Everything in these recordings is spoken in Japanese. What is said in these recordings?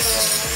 Thank you.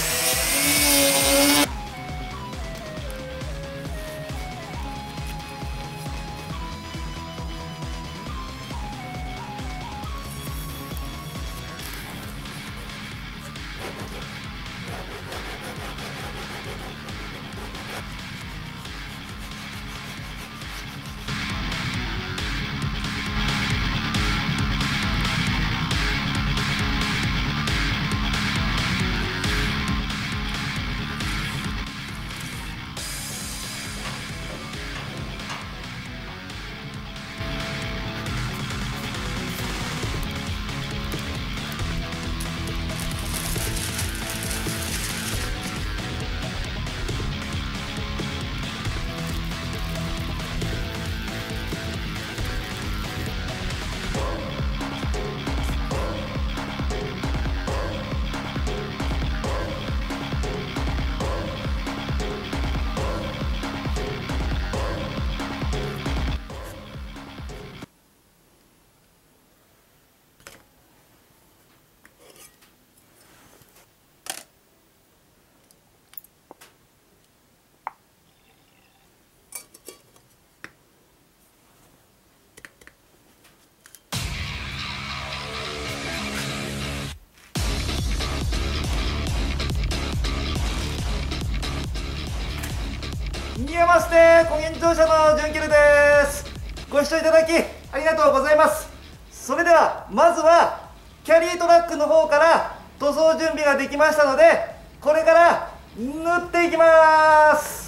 きましてコゲン自動車のジュンキルです。ご視聴いただきありがとうございます。それではまずはキャリートラックの方から塗装準備ができましたのでこれから塗っていきます。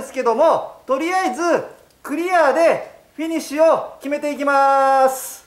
ですけどもとりあえずクリアでフィニッシュを決めていきます。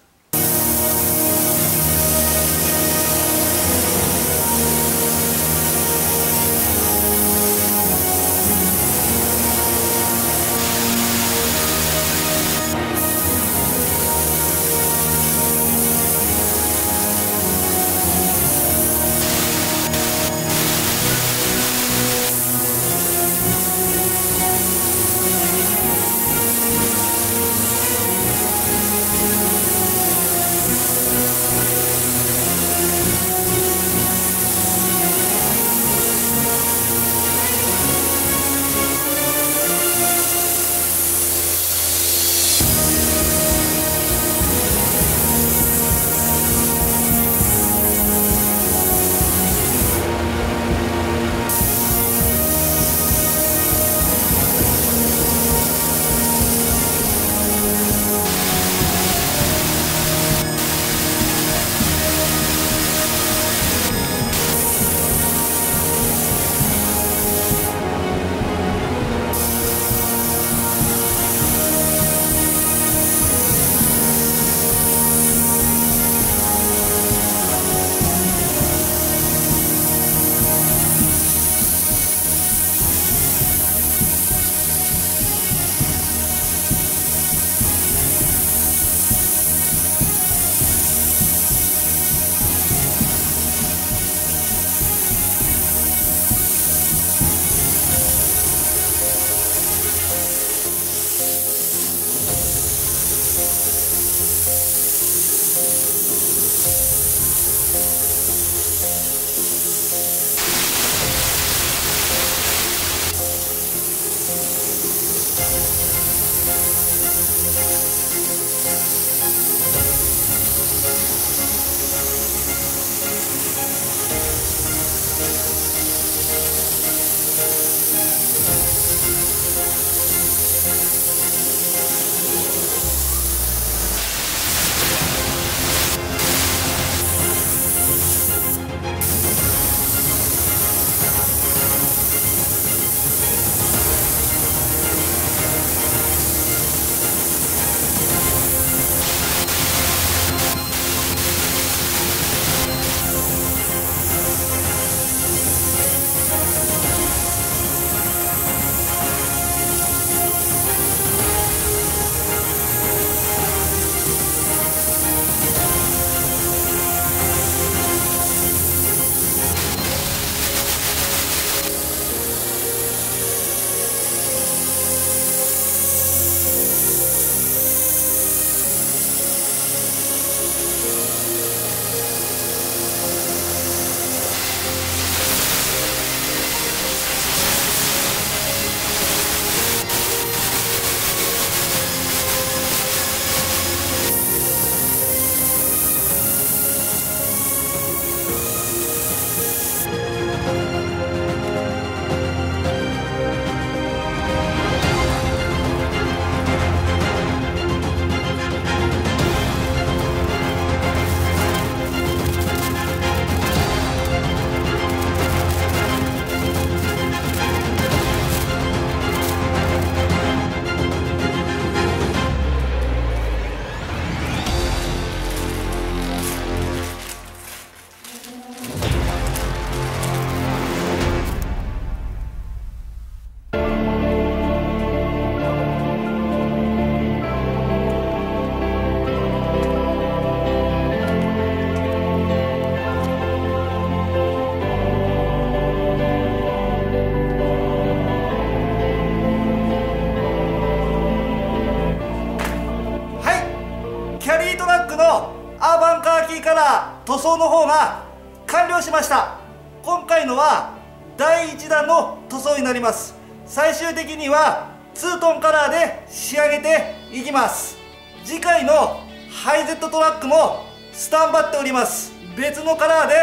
ーバンカーキーカラー塗装の方が完了しました。今回のは第1弾の塗装になります。最終的にはツートンカラーで仕上げていきます。次回のハイゼットトラックもスタンバっております。別のカラーで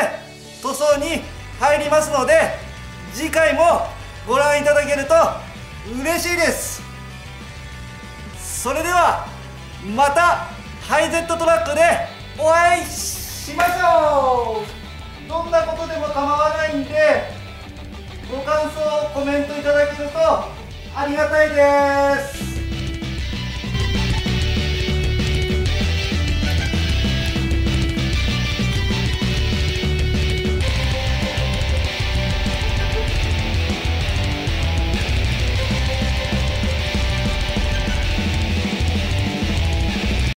塗装に入りますので次回もご覧いただけると嬉しいです。それではまたハイゼットトラックでお会いしましょう。どんなことでも構わないんでご感想コメントいただけるとありがたいです。